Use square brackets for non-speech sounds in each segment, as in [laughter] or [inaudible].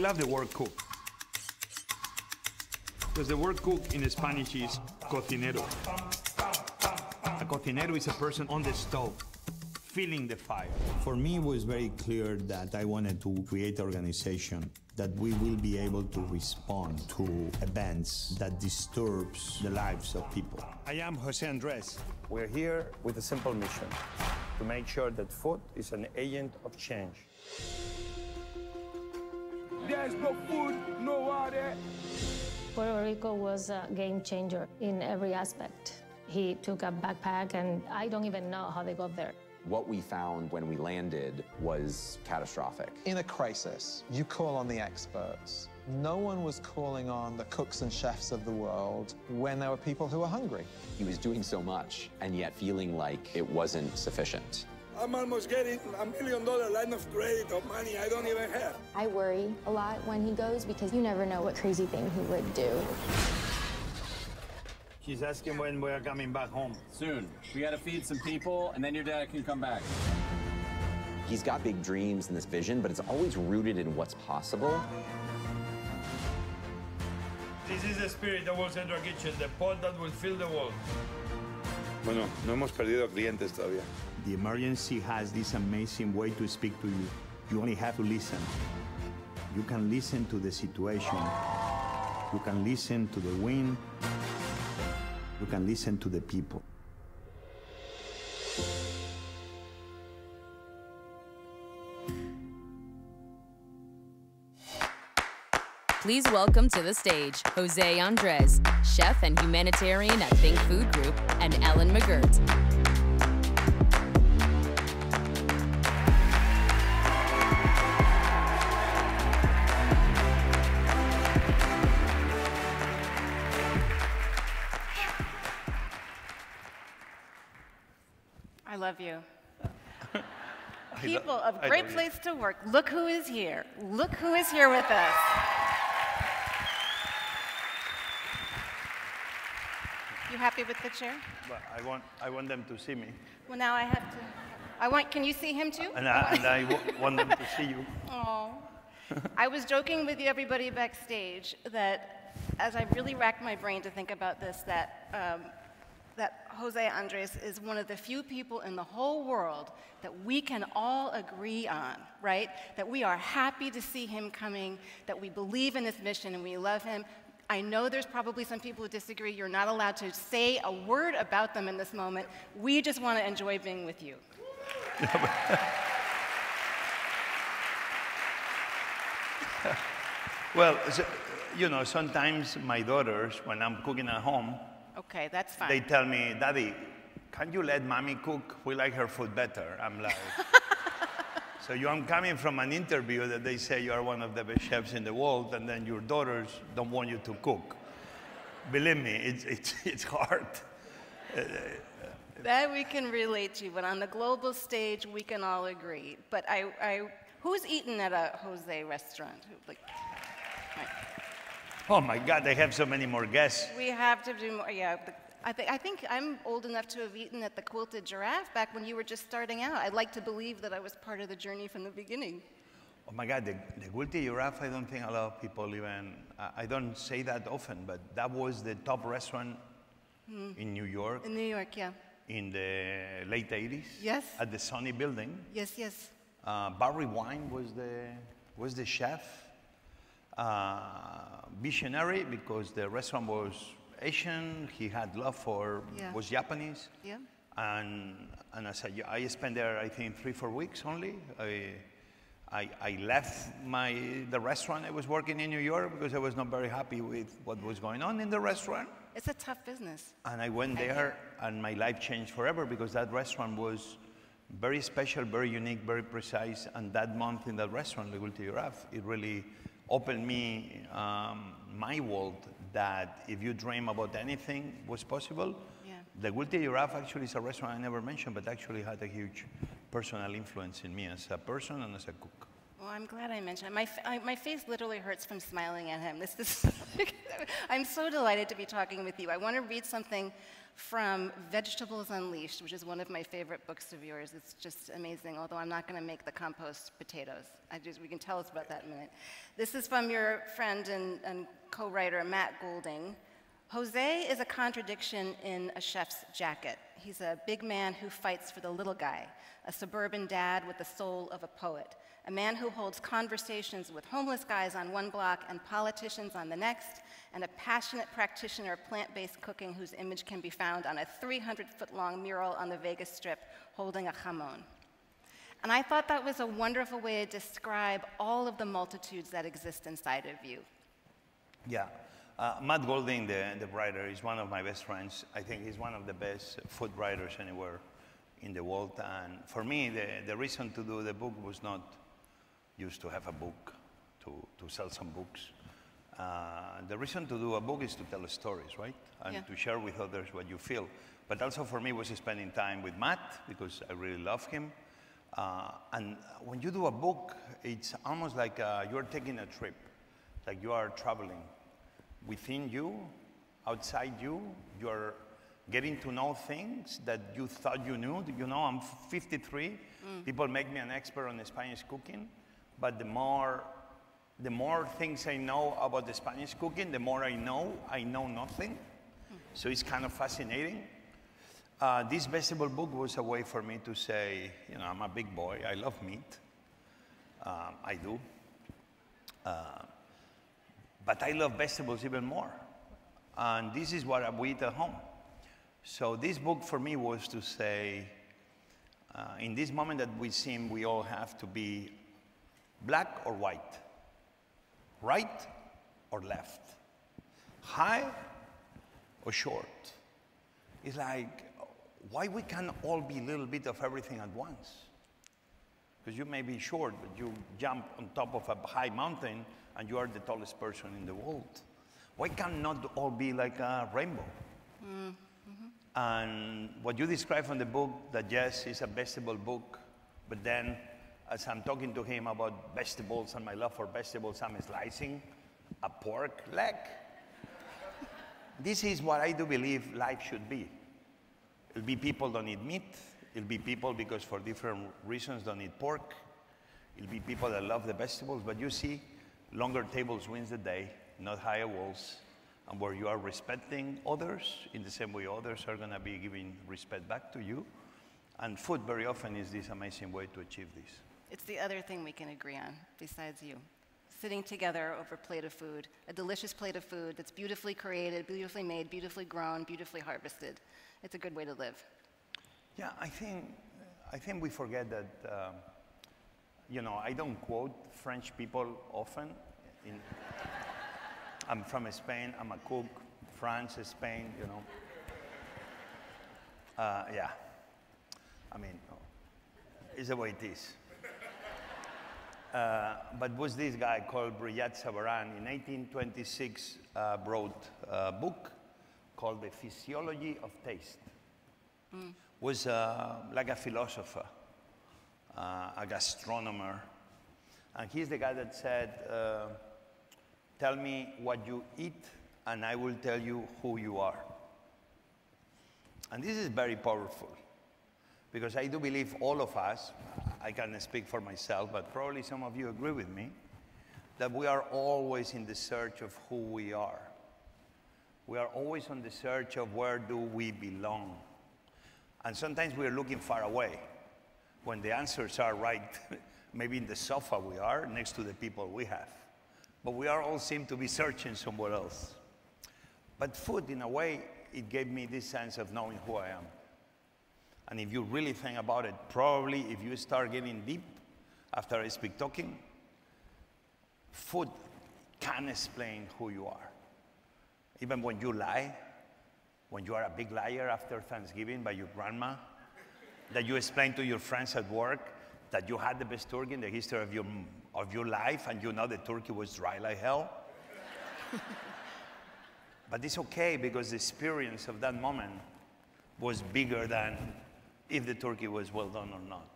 I love the word cook. Because the word cook in Spanish is cocinero. A cocinero is a person on the stove, feeling the fire. For me, it was very clear that I wanted to create an organization that we will be able to respond to events that disturbs the lives of people. I am Jose Andres. We're here with a simple mission to make sure that food is an agent of change. There's no food, no water. Puerto Rico was a game changer in every aspect. He took a backpack, and I don't even know how they got there. What we found when we landed was catastrophic. In a crisis, you call on the experts. No one was calling on the cooks and chefs of the world when there were people who were hungry. He was doing so much and yet feeling like it wasn't sufficient. I'm almost getting a million dollar line of credit of money I don't even have. I worry a lot when he goes because you never know what crazy thing he would do. She's asking when we're coming back home. Soon. We gotta feed some people, and then your dad can come back. He's got big dreams and this vision, but it's always rooted in what's possible. This is the spirit of World Central Kitchen, the pot that will fill the world. Bueno, no hemos perdido clientes todavía. The emergency has this amazing way to speak to you. You only have to listen. You can listen to the situation. You can listen to the wind. You can listen to the people. Please welcome to the stage Jose Andres, chef and humanitarian at Think Food Group, and Ellen McGirt. Love you. [laughs] People of Great Place to Work, look who is here. Look who is here with us. You happy with the chair? But I want, I want them to see me. Well, now I have to. I want. Can you see him too? And I, and I want them to see you. [laughs] Oh. I was joking with you, everybody backstage, that as I really racked my brain to think about this, that, um, that Jose Andres is one of the few people in the whole world that we can all agree on, right? That we are happy to see him coming, that we believe in his mission and we love him. I know there's probably some people who disagree. You're not allowed to say a word about them in this moment. We just want to enjoy being with you. [laughs] Well, you know, sometimes my daughters, when I'm cooking at home, Okay, that's fine. they tell me, Daddy, can you let mommy cook? We like her food better. I'm like, [laughs] so you are coming from an interview that they say you are one of the best chefs in the world, and then your daughters don't want you to cook. Believe me, it's, it's, [laughs] it's hard. Uh, uh, that we can relate to, but on the global stage, we can all agree. But I, I who's eaten at a Jose restaurant? Who, Like, right. Oh my God, they have so many more guests. we have to do more. Yeah, I, think I think I'm old enough to have eaten at the Quilted Giraffe back when you were just starting out. I'd like to believe that I was part of the journey from the beginning. Oh my God, the, the Quilted Giraffe, I don't think a lot of people even, I, I don't say that often, but that was the top restaurant in New York In New York, yeah. in the late 80s. Yes. At the Sony building. Yes, yes. Uh, Barry Wine was the, was the chef. Uh, visionary because the restaurant was Asian, he had love for, Yeah. was Japanese. Yeah. And, and as I, I spent there, I think, three, four weeks only. I, I, I left my, the restaurant I was working in New York because I was not very happy with what was going on in the restaurant. It's a tough business. And I went there, and my life changed forever because that restaurant was very special, very unique, very precise. And that month in that restaurant, Le Quilted Giraffe, it really opened me um, my world that if you dream about anything was possible. Yeah. The Quilted Giraffe actually is a restaurant I never mentioned, but actually had a huge personal influence in me as a person and as a cook. Well, I'm glad I mentioned it. My, I, my face literally hurts from smiling at him. This is [laughs] I'm so delighted to be talking with you. I want to read something from Vegetables Unleashed, which is one of my favorite books of yours. It's just amazing, although I'm not going to make the compost potatoes. I just, we can tell us about that in a minute. This is from your friend and, and co writer, Matt Goulding. Jose is a contradiction in a chef's jacket. He's a big man who fights for the little guy, a suburban dad with the soul of a poet, a man who holds conversations with homeless guys on one block and politicians on the next, and a passionate practitioner of plant based cooking whose image can be found on a 300 foot long mural on the Vegas Strip holding a jamon. And I thought that was a wonderful way to describe all of the multitudes that exist inside of you. Yeah. Uh, Matt Goulding, the, the writer, is one of my best friends. I think he's one of the best food writers anywhere in the world. And for me, the, the reason to do the book was not used to have a book, to, to sell some books. Uh, the reason to do a book is to tell stories, right? And Yeah. to share with others what you feel. But also for me was spending time with Matt because I really love him. Uh, and when you do a book, it's almost like uh, you're taking a trip, like you are traveling. Within you, outside you, you're getting to know things that you thought you knew. You know, I'm 53. People make me an expert on Spanish cooking, but the more the more things I know about the Spanish cooking, the more I know I know nothing. So it's kind of fascinating. Uh, this vegetable book was a way for me to say, you know, I'm a big boy. I love meat. Um, I do. Uh, but I love vegetables even more. And this is what we eat at home. So this book for me was to say, uh, in this moment that we seem we all have to be black or white, right or left, high or short. It's like, why we can't all be a little bit of everything at once? Because you may be short, but you jump on top of a high mountain and you are the tallest person in the world. Why can not all be like a rainbow? Mm-hmm. Mm-hmm. And what you describe from the book, that yes, is a vegetable book, but then as I'm talking to him about vegetables and my love for vegetables, I'm slicing a pork leg. this is what I do believe life should be. It'll be people don't eat meat. It'll be people because for different reasons don't eat pork. It'll be people that love the vegetables. But you see, longer tables wins the day, not higher walls. And where you are respecting others in the same way others are going to be giving respect back to you. And food very often is this amazing way to achieve this. It's the other thing we can agree on, besides you. Sitting together over a plate of food, a delicious plate of food that's beautifully created, beautifully made, beautifully grown, beautifully harvested. It's a good way to live. Yeah, I think, I think we forget that, um, you know, I don't quote French people often. In, I'm from Spain, I'm a cook, France, Spain, you know. Uh, yeah, I mean, it's the way it is. Uh, but was this guy called Brillat Savarin in 1826 uh, wrote a book called The Physiology of Taste was uh, like a philosopher, uh, a gastronomer. And he's the guy that said, uh, Tell me what you eat, and I will tell you who you are. And this is very powerful because I do believe all of us, I can speak for myself, but probably some of you agree with me, that we are always in the search of who we are. We are always on the search of where do we belong. And sometimes we are looking far away when the answers are right, [laughs] maybe in the sofa we are, next to the people we have. But we are all seem to be searching somewhere else. But food, in a way, it gave me this sense of knowing who I am. And if you really think about it, probably if you start getting deep after I speak talking, food can explain who you are. Even when you lie, when you are a big liar after Thanksgiving by your grandma, that you explain to your friends at work that you had the best turkey in the history of your, of your life and you know the turkey was dry like hell. [laughs] but it's okay because the experience of that moment was bigger than if the turkey was well done or not.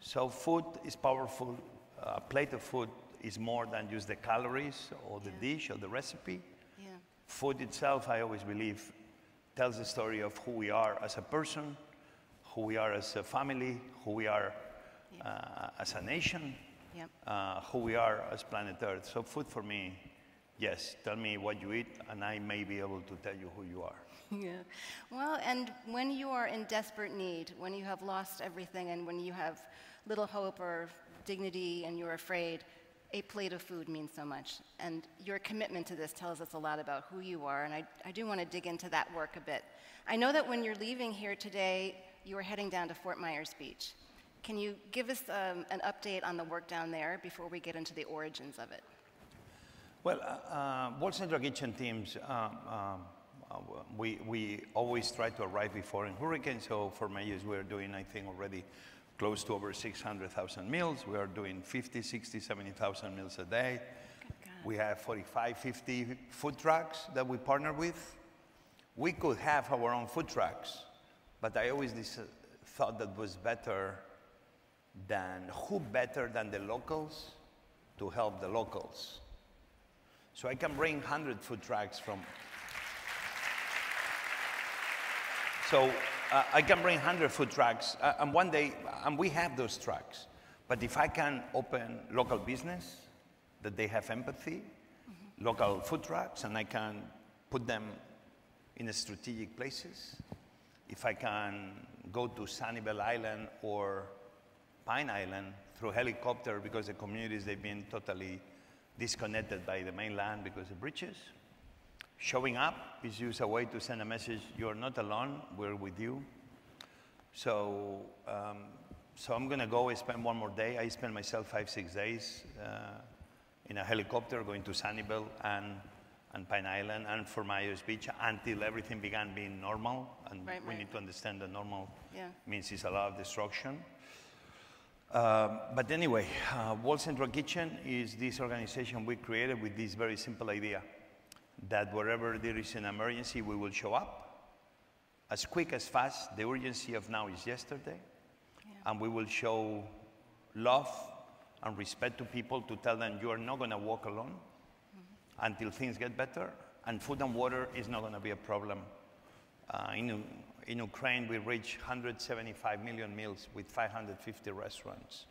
So food is powerful. a plate of food is more than just the calories or the dish or the recipe. Yeah. Food itself, I always believe, tells the story of who we are as a person, who we are as a family, who we are uh, as a nation, uh, who we are as planet Earth. So, food for me, yes, tell me what you eat, and I may be able to tell you who you are. [laughs] Yeah. Well, and when you are in desperate need, when you have lost everything, and when you have little hope or dignity and you're afraid, a plate of food means so much. And your commitment to this tells us a lot about who you are, and I, I do want to dig into that work a bit. I know that when you're leaving here today, you are heading down to Fort Myers Beach. Can you give us um, an update on the work down there before we get into the origins of it? Well, uh, uh, World Central Kitchen teams, um, um, uh, we, we always try to arrive before in hurricanes. So for many years, we're doing, I think, already close to over 600,000 meals. We are doing 50, 60, 70,000 meals a day. We have 45, 50 food trucks that we partner with. We could have our own food trucks, but I always dis- thought that was better than who better than the locals to help the locals. So I can bring 100 food trucks from. So uh, I can bring 100 food trucks, uh, and one day, and we have those trucks. But if I can open local business, that they have empathy, local food trucks, and I can put them in strategic places. If I can go to Sanibel Island or Pine Island through helicopter because the communities they've been totally disconnected by the mainland because of bridges. Showing up is just a way to send a message: you're not alone. We're with you. So, um, so I'm gonna go and spend one more day. I spent myself five, six days uh, in a helicopter going to Sanibel and and Pine Island and Fort Myers Beach until everything began being normal. And Right, we right. need to understand that normal Yeah. means it's a lot of destruction. Um, but anyway, uh, World Central Kitchen is this organization we created with this very simple idea that wherever there is an emergency, we will show up as quick as fast. The urgency of now is yesterday. And we will show love and respect to people to tell them you are not going to walk alone until things get better. And food and water is not going to be a problem. Uh, in, in Ukraine, we reach 175 million meals with 550 restaurants,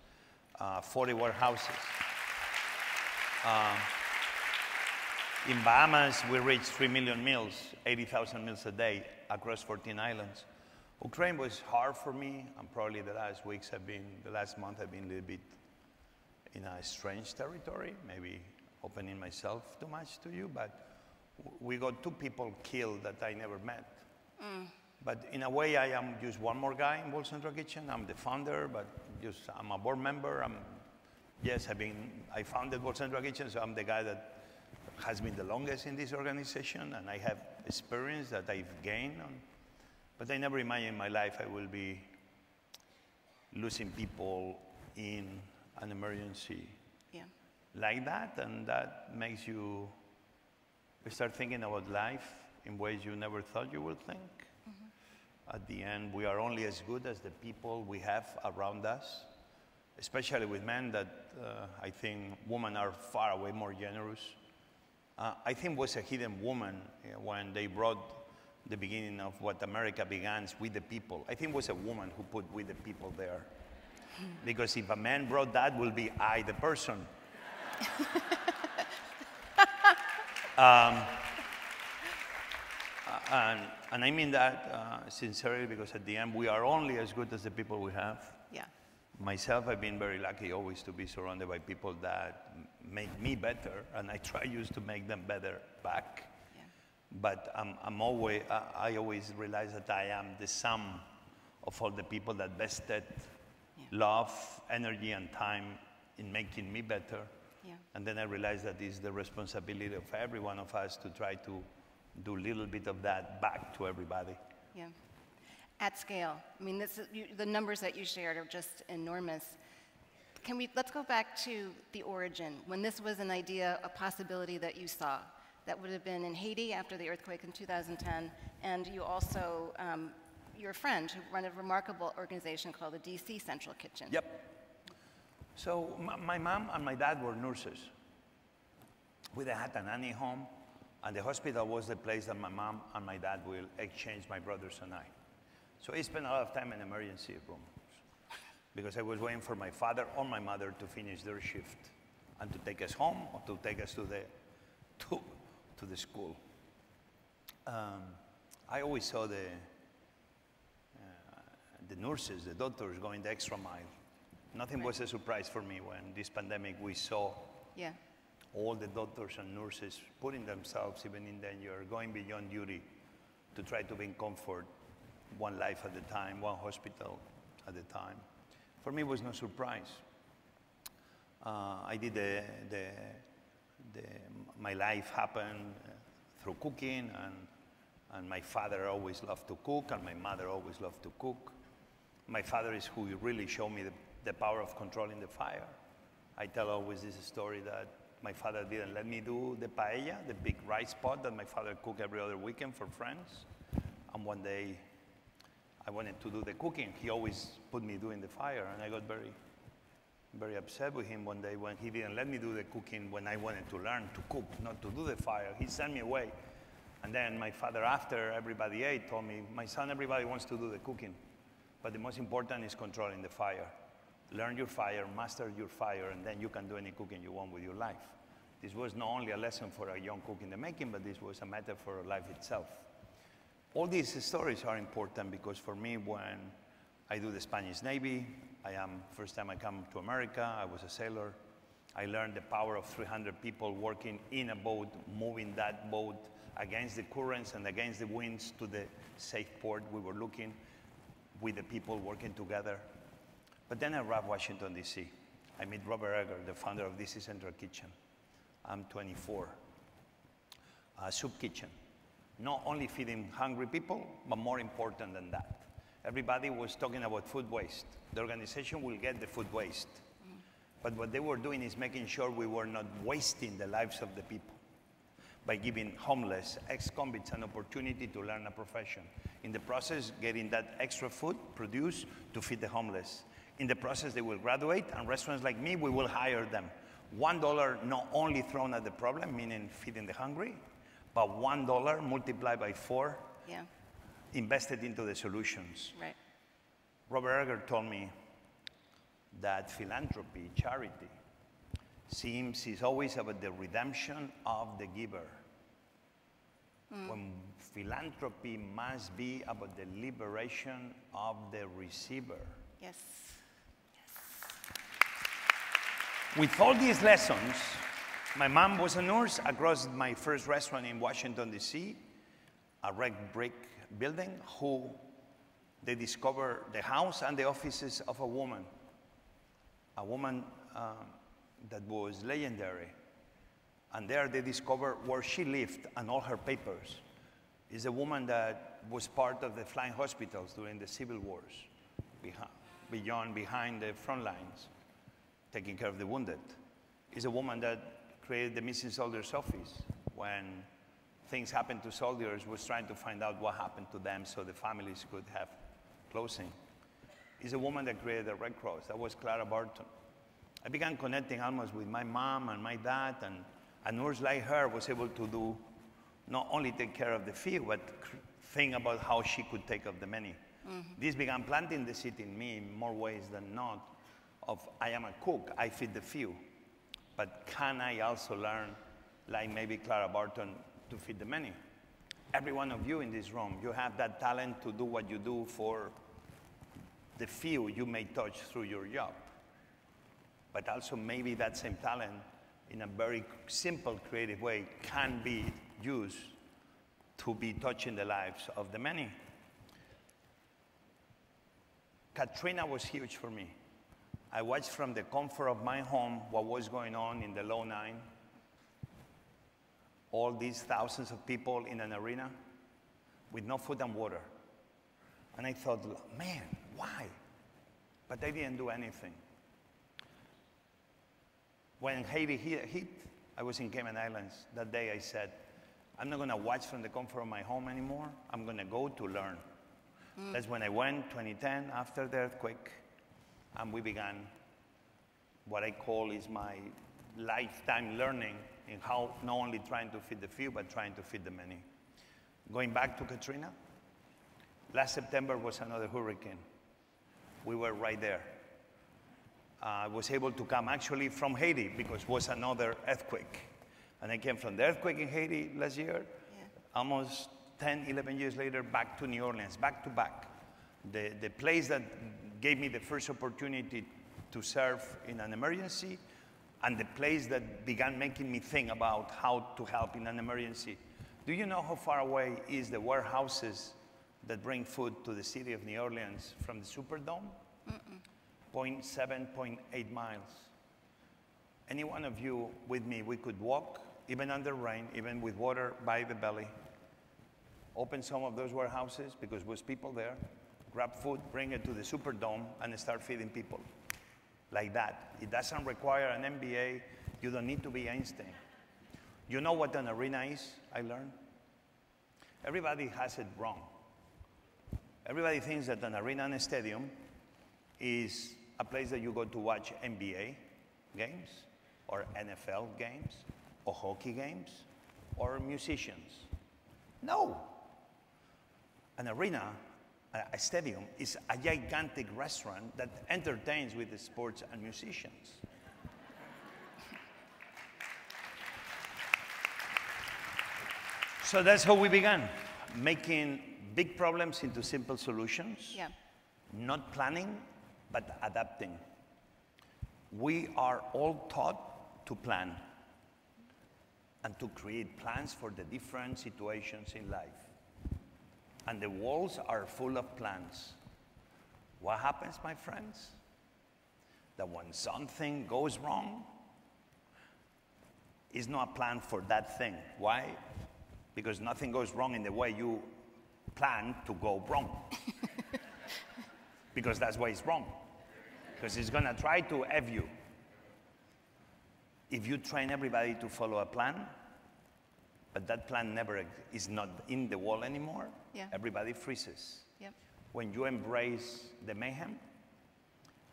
uh, 40 warehouses. Um, in Bahamas, we reach 3 million meals, 80,000 meals a day across 14 islands. Ukraine was hard for me, and probably the last weeks have been, the last month have been a little bit in a strange territory, maybe opening myself too much to you, but we got two people killed that I never met. But in a way, I am just one more guy in World Central Kitchen. I'm the founder, but just I'm a board member. I'm, yes, I've been, I founded World Central Kitchen, so I'm the guy that has been the longest in this organization, and I have experience that I've gained. On, but I never imagined in my life I will be losing people in an emergency Yeah. like that, and that makes you start thinking about life in ways you never thought you would think. At the end, we are only as good as the people we have around us, especially with men that uh, I think women are far away more generous. Uh, I think was a hidden woman uh, when they brought the beginning of what America begins with the people. I think was a woman who put with the people there. Because if a man brought that, will be I the person. [laughs] um, and, and I mean that uh, sincerely because at the end, we are only as good as the people we have. Yeah. Myself, I've been very lucky always to be surrounded by people that make me better, and I try just to make them better back. Yeah. But I'm, I'm always, I, I always realize that I am the sum of all the people that vested love, energy, and time in making me better. Yeah. And then I realized that it's the responsibility of every one of us to try to do a little bit of that back to everybody. Yeah. At scale. I mean, this you, the numbers that you shared are just enormous. Can we, let's go back to the origin, when this was an idea, a possibility that you saw. That would have been in Haiti after the earthquake in 2010, and you also, um, your friend, who run a remarkable organization called the DC Central Kitchen. Yep. So my, my mom and my dad were nurses. We had a nanny home, and the hospital was the place that my mom and my dad will exchange my brothers and I. So I spent a lot of time in emergency rooms because I was waiting for my father or my mother to finish their shift and to take us home or to take us to the, to, to the school. Um, I always saw the, uh, the nurses, the doctors going the extra mile. Nothing Right. was a surprise for me when this pandemic we saw Yeah. All the doctors and nurses putting themselves even in danger, going beyond duty to try to bring comfort, one life at a time, one hospital at a time. For me, it was no surprise. Uh, I did the, the, the, my life happened uh, through cooking, and, and my father always loved to cook, and my mother always loved to cook. My father is who really showed me the, the power of controlling the fire. I tell always this story that my father didn't let me do the paella, the big rice pot that my father cooked every other weekend for friends. And one day I wanted to do the cooking. He always put me doing the fire, and I got very, very upset with him one day when he didn't let me do the cooking when I wanted to learn to cook, not to do the fire. He sent me away. And then my father, after everybody ate, told me, My son, everybody wants to do the cooking, but the most important is controlling the fire. Learn your fire, master your fire, and then you can do any cooking you want with your life. This was not only a lesson for a young cook in the making, but this was a matter for life itself. All these stories are important because for me, when I do the Spanish Navy, I am, first time I come to America, I was a sailor. I learned the power of 300 people working in a boat, moving that boat against the currents and against the winds to the safe port. We were looking with the people working together. But then I arrived Washington, D.C. I meet Robert Egger, the founder of DC Central Kitchen. I'm 24. A soup kitchen. Not only feeding hungry people, but more important than that. Everybody was talking about food waste. The organization will get the food waste. But what they were doing is making sure we were not wasting the lives of the people by giving homeless ex-convicts an opportunity to learn a profession. In the process, getting that extra food produced to feed the homeless. In the process, they will graduate, and restaurants like me, we will hire them. One dollar not only thrown at the problem, meaning feeding the hungry, but one dollar multiplied by four Yeah. invested into the solutions. Right. Robert Egger told me that philanthropy, charity, seems is always about the redemption of the giver. Hmm. When philanthropy must be about the liberation of the receiver. Yes. With all these lessons, my mom was a nurse across my first restaurant in Washington, D.C., a red brick building, who they discovered the house and the offices of a woman, a woman um, that was legendary. And there they discovered where she lived and all her papers. Is a woman that was part of the flying hospitals during the civil wars, beyond, behind the front lines taking care of the wounded. Is a woman that created the missing soldiers office when things happened to soldiers was trying to find out what happened to them so the families could have closing. Is a woman that created the Red Cross. That was Clara Barton. I began connecting almost with my mom and my dad, and a nurse like her was able to do not only take care of the few, but think about how she could take of the many. Mm-hmm. This began planting the seed in me in more ways than not of I am a cook, I feed the few. But can I also learn, like maybe Clara Barton, to feed the many? Every one of you in this room, you have that talent to do what you do for the few you may touch through your job. But also maybe that same talent in a very simple, creative way can be used to be touching the lives of the many. Katrina was huge for me. I watched from the comfort of my home what was going on in the low nine. All these thousands of people in an arena with no food and water. And I thought, man, why? But they didn't do anything. When Haiti hit, hit, I was in Cayman Islands. That day I said, I'm not going to watch from the comfort of my home anymore. I'm going to go to learn. Mm. That's when I went, 2010, after the earthquake, and we began what I call is my lifetime learning in how not only trying to feed the few, but trying to feed the many. Going back to Katrina, last September was another hurricane. We were right there. I was able to come actually from Haiti because it was another earthquake. And I came from the earthquake in Haiti last year, yeah. almost 10, 11 years later, back to New Orleans, back to back. The, the place that gave me the first opportunity to serve in an emergency and the place that began making me think about how to help in an emergency. Do you know how far away is the warehouses that bring food to the city of New Orleans from the Superdome? 0.7, 0.8 miles. Any one of you with me, we could walk, even under rain, even with water by the belly, open some of those warehouses because there was people there, grab food, bring it to the Superdome, and start feeding people. Like that. It doesn't require an MBA. You don't need to be Einstein. You know what an arena is, I learned? Everybody has it wrong. Everybody thinks that an arena and a stadium is a place that you go to watch NBA games or NFL games or hockey games or musicians. No. An arena, a, stadium, is a gigantic restaurant that entertains with the sports and musicians. So that's how we began, making big problems into simple solutions. Yeah. Not planning, but adapting. We are all taught to plan and to create plans for the different situations in life. And the walls are full of plans. What happens, my friends? That when something goes wrong, it's not a plan for that thing. Why? Because nothing goes wrong in the way you plan to go wrong. [laughs] because that's why it's wrong. Because it's going to try to have you. If you train everybody to follow a plan, but that plan never is not in the wall anymore, Yeah. everybody freezes. Yep. When you embrace the mayhem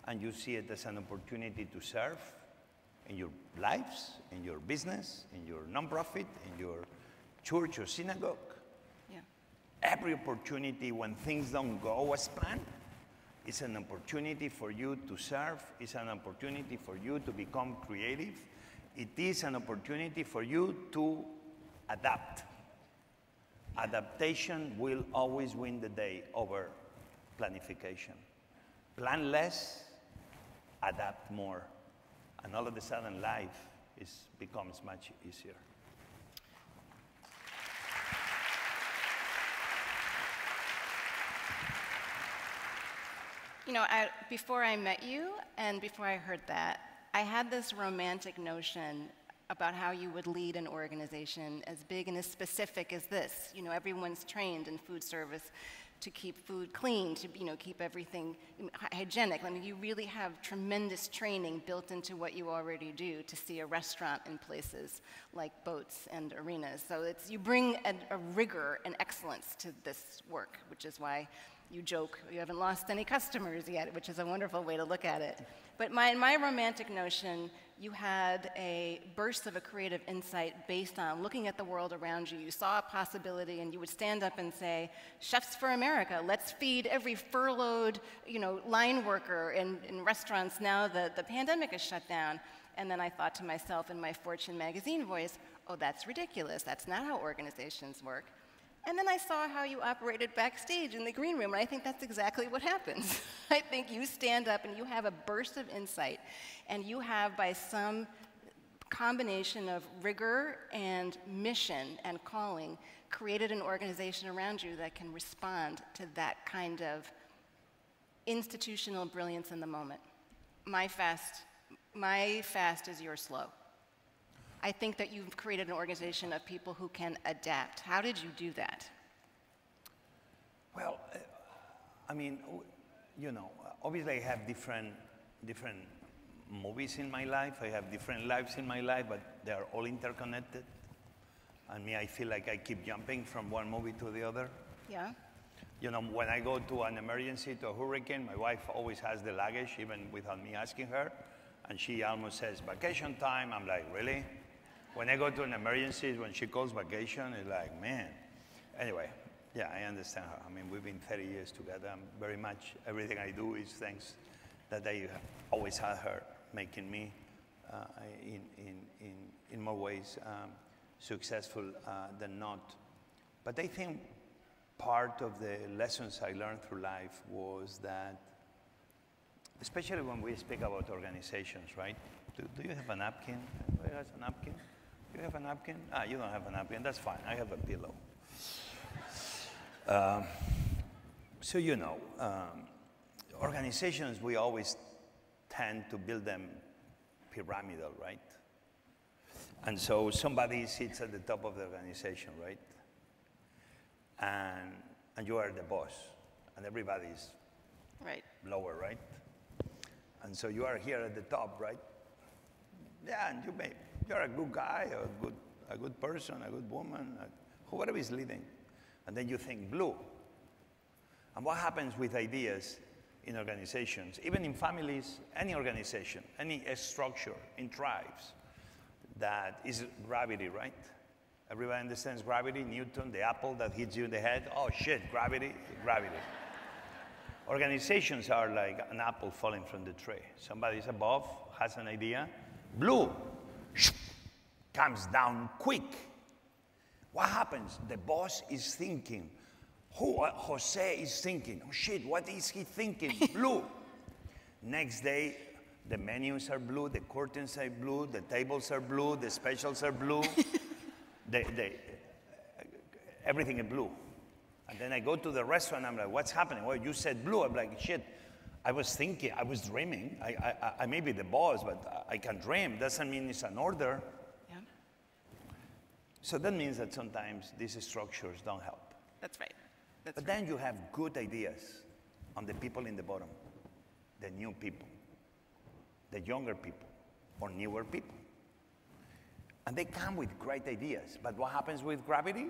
and you see it as an opportunity to serve in your lives, in your business, in your nonprofit, in your church or synagogue, Yeah. every opportunity when things don't go as planned is an opportunity for you to serve, it's an opportunity for you to become creative, it is an opportunity for you to adapt. Adaptation will always win the day over planification. Plan less, adapt more. And all of a sudden, life is, becomes much easier. You know, I, before I met you and before I heard that, I had this romantic notion about how you would lead an organization as big and as specific as this. You know, everyone's trained in food service to keep food clean, to you know, keep everything hygienic. I mean, you really have tremendous training built into what you already do to see a restaurant in places like boats and arenas. So it's, you bring a, a rigor and excellence to this work, which is why you joke you haven't lost any customers yet, which is a wonderful way to look at it. But my, my romantic notion, you had a burst of a creative insight based on looking at the world around you. You saw a possibility, and you would stand up and say, "Chefs for America, let's feed every furloughed, you know, line worker in, in restaurants now that the pandemic is shut down." And then I thought to myself in my Fortune magazine voice, "Oh, that's ridiculous. That's not how organizations work." And then I saw how you operated backstage in the green room, and I think that's exactly what happens. [laughs] I think you stand up and you have a burst of insight, and you have, by some combination of rigor and mission and calling, created an organization around you that can respond to that kind of institutional brilliance in the moment. My fast, my fast is your slow. I think that you've created an organization of people who can adapt. How did you do that? Well, uh, I mean, you know, obviously I have different, different movies in my life. I have different lives in my life, but they are all interconnected. And me, I feel like I keep jumping from one movie to the other. Yeah? You know, when I go to an emergency, to a hurricane, my wife always has the luggage, even without me asking her. And she almost says, vacation time. I'm like, really? When I go to an emergency, when she calls vacation, it's like, man. Anyway, yeah, I understand her. I mean, we've been 30 years together. I'm very much, everything I do is thanks that I always had her making me uh, in, in, in, in more ways um, successful uh, than not. But I think part of the lessons I learned through life was that, especially when we speak about organizations, right? Do, do you have a napkin? Anybody has a napkin? You have a napkin? Ah, you don't have a napkin. That's fine. I have a pillow. Um, so you know, um, organizations, we always tend to build them pyramidal, right? And so somebody sits at the top of the organization, right? And, and you are the boss, and everybody's right. lower, right? And so you are here at the top, right? Yeah, and you may, you're a good guy, or a good, a good person, a good woman, whoever is leading. And then you think blue. And what happens with ideas in organizations, even in families, any organization, any structure, in tribes, that is gravity, right? Everybody understands gravity, Newton, the apple that hits you in the head. Oh shit, gravity, gravity. [laughs] Organizations are like an apple falling from the tree. Somebody's above, has an idea, blue, comes down quick. What happens? The boss is thinking. Who uh, Jose is thinking? Oh shit, what is he thinking? [laughs] Blue. Next day, the menus are blue, the curtains are blue, the tables are blue, the specials are blue. [laughs] the, the, everything is blue. And then I go to the restaurant, I'm like, what's happening? Well, you said blue. I'm like, shit, I was thinking, I was dreaming. I, I, I may be the boss, but I can dream. Doesn't mean it's an order. Yeah. So that means that sometimes these structures don't help. That's right. That's but right. then you have good ideas on the people in the bottom, the new people, the younger people, or newer people. And they come with great ideas. But what happens with gravity?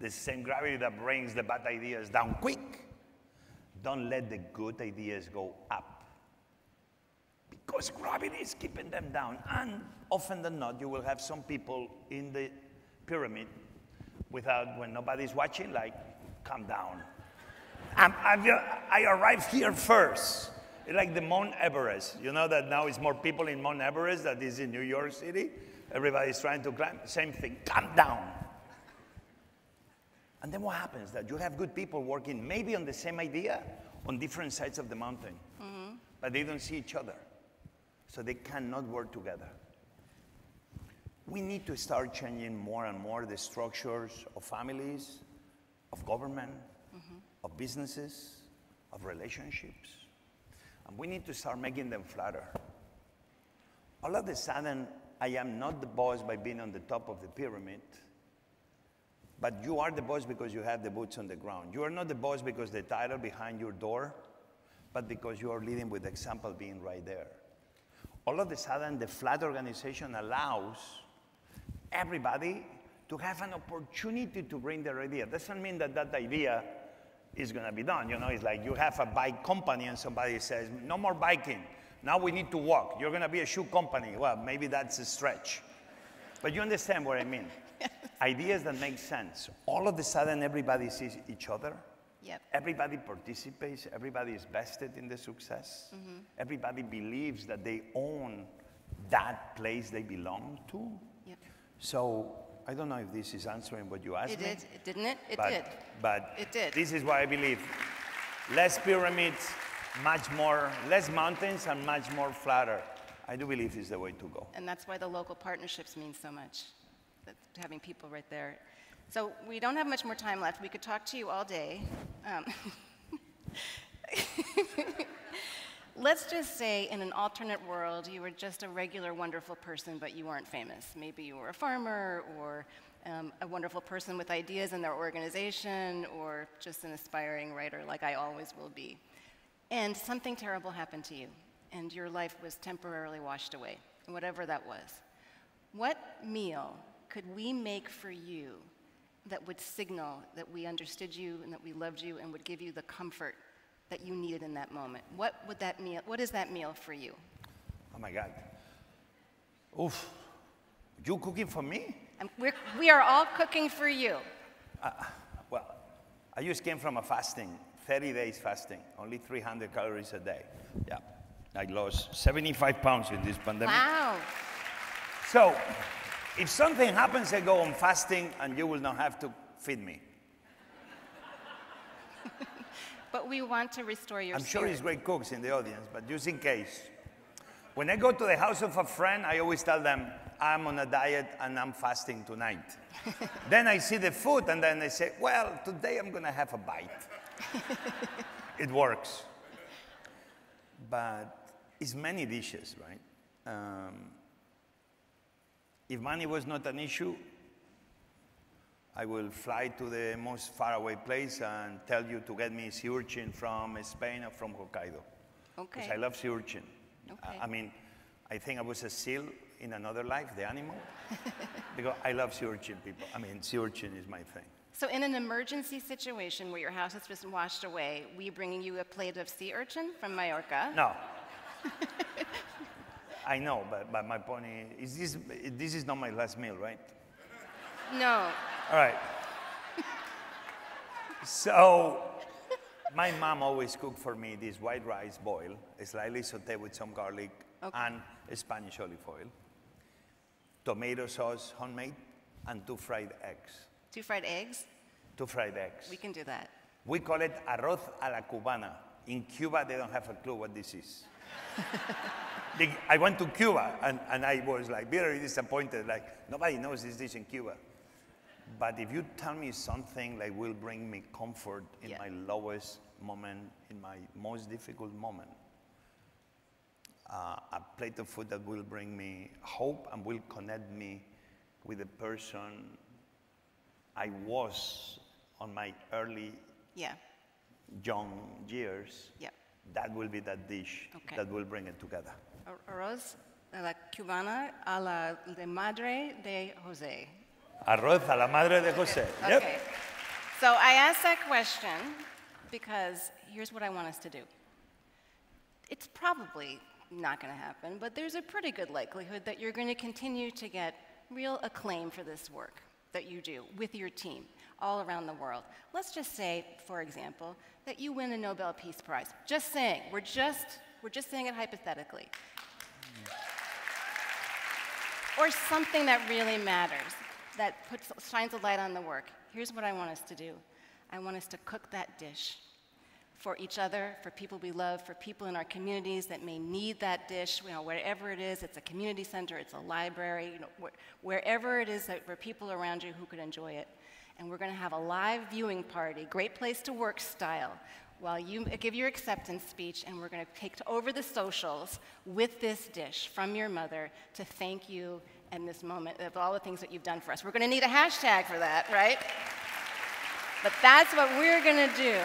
The same gravity that brings the bad ideas down quick. Don't let the good ideas go up. Because gravity is keeping them down. And often than not, you will have some people in the pyramid without, when nobody's watching, like, come down. Um, I'm, I'm, I arrived here first. It's like the Mount Everest. You know that now it's more people in Mount Everest than is in New York City? Everybody's trying to climb. Same thing. Come down. And then what happens? That you have good people working maybe on the same idea on different sides of the mountain, Mhm. but they don't see each other. So they cannot work together. We need to start changing more and more the structures of families, of government, of businesses, of relationships. And we need to start making them flatter. All of a sudden, I am not the boss by being on the top of the pyramid, but you are the boss because you have the boots on the ground. You are not the boss because the title behind your door, but because you are leading with example being right there. All of a sudden, the flat organization allows everybody to have an opportunity to bring their idea. Doesn't mean that that idea is going to be done. You know, it's like you have a bike company and somebody says, no more biking. Now we need to walk. You're going to be a shoe company. Well, maybe that's a stretch. But you understand what I mean. [laughs] Ideas that make sense. All of a sudden, everybody sees each other. Yep. Everybody participates. Everybody is vested in the success. Mm-hmm. Everybody believes that they own that place they belong to. Yep. So I don't know if this is answering what you asked It me. did, it didn't it? It but, did. But It did. this is what I believe. Less pyramids, much more, less mountains and much more flatter. I do believe is the way to go. And that's why the local partnerships mean so much, having people right there. So we don't have much more time left. We could talk to you all day. Um, [laughs] let's just say in an alternate world, you were just a regular, wonderful person, but you weren't famous. Maybe you were a farmer or um, a wonderful person with ideas in their organization or just an aspiring writer like I always will be. And something terrible happened to you, and your life was temporarily washed away, whatever that was. What meal could we make for you that would signal that we understood you and that we loved you and would give you the comfort that you needed in that moment? What would that meal, what is that meal for you? Oh my God. Oof. You cooking for me? And we're, we are all cooking for you. Uh, well, I just came from a fasting, 30 days fasting, only 300 calories a day. Yeah. I lost 75 pounds in this pandemic. Wow. So, if something happens, I go on fasting and you will not have to feed me. [laughs] But we want to restore your I'm sure spirit. there's great cooks in the audience, but just in case. When I go to the house of a friend, I always tell them, I'm on a diet and I'm fasting tonight. [laughs] then I see the food and then I say, well, today I'm going to have a bite. [laughs] it works. But it's many dishes, right? Um, if money was not an issue, I will fly to the most faraway place and tell you to get me sea urchin from Spain or from Hokkaido. Okay. Because I love sea urchin. Okay. I, I mean, I think I was a seal in another life, the animal, [laughs] because I love sea urchin people. I mean, sea urchin is my thing. So, in an emergency situation where your house has been washed away, we bringing you a plate of sea urchin from Mallorca. No. [laughs] I know, but, but my point is, is this, this is not my last meal, right? No. All right. [laughs] So, my mom always cooked for me this white rice boil, slightly sauteed with some garlic Okay. and Spanish olive oil, tomato sauce, homemade, and two fried eggs. Two fried eggs. Two fried eggs. We can do that. We call it arroz a la cubana. In Cuba, they don't have a clue what this is. [laughs] I went to Cuba and, and I was like very disappointed. Like nobody knows this dish in Cuba. But if you tell me something like will bring me comfort in Yeah. my lowest moment, in my most difficult moment, uh, a plate of food that will bring me hope and will connect me with the person I was on my early Yeah. young years, Yeah. That will be that dish Okay. that will bring it together. Ar- Arroz a la cubana a la de madre de Jose. Arroz a la madre de José. Okay. So I asked that question because here's what I want us to do. It's probably not going to happen, but there's a pretty good likelihood that you're going to continue to get real acclaim for this work that you do with your team all around the world. Let's just say, for example, that you win a Nobel Peace Prize. Just saying. We're just we're just saying it hypothetically. Or something that really matters, that puts, shines a light on the work. Here's what I want us to do I want us to cook that dish for each other, for people we love, for people in our communities that may need that dish, you know, wherever it is, it's a community center, it's a library, you know, wh- wherever it is that there are people around you who could enjoy it. And we're going to have a live viewing party, great place to work style, while you give your acceptance speech, and we're going to take over the socials with this dish from your mother to thank you in this moment of all the things that you've done for us. We're going to need a hashtag for that, right? But that's what we're going to do.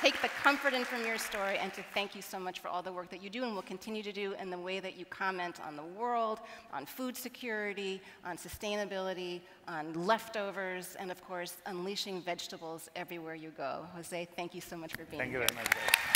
Take the comfort in from your story and to thank you so much for all the work that you do and will continue to do in the way that you comment on the world, on food security, on sustainability, on leftovers, and of course, unleashing vegetables everywhere you go. Jose, thank you so much for being Thank you here. very much.